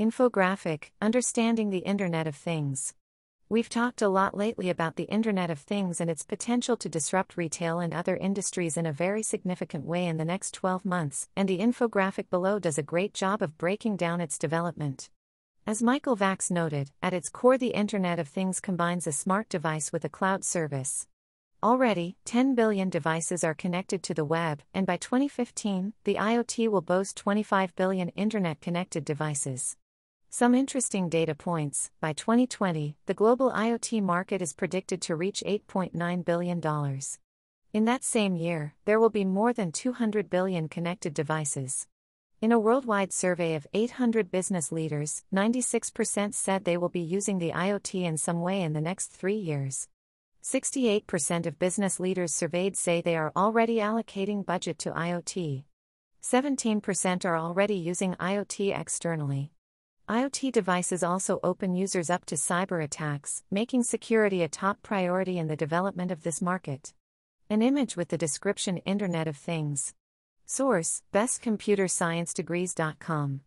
Infographic Understanding the Internet of Things. We've talked a lot lately about the Internet of Things and its potential to disrupt retail and other industries in a very significant way in the next 12 months, and the infographic below does a great job of breaking down its development. As Michael Vax noted, at its core, the Internet of Things combines a smart device with a cloud service. Already, 10 billion devices are connected to the web, and by 2015, the IoT will boast 25 billion Internet connected devices. Some interesting data points by 2020, the global IoT market is predicted to reach $8.9 billion. In that same year, there will be more than 200 billion connected devices. In a worldwide survey of 800 business leaders, 96% said they will be using the IoT in some way in the next three years. 68% of business leaders surveyed say they are already allocating budget to IoT. 17% are already using IoT externally. IoT devices also open users up to cyber attacks, making security a top priority in the development of this market. An image with the description Internet of Things. Source: bestcomputersciencedegrees.com.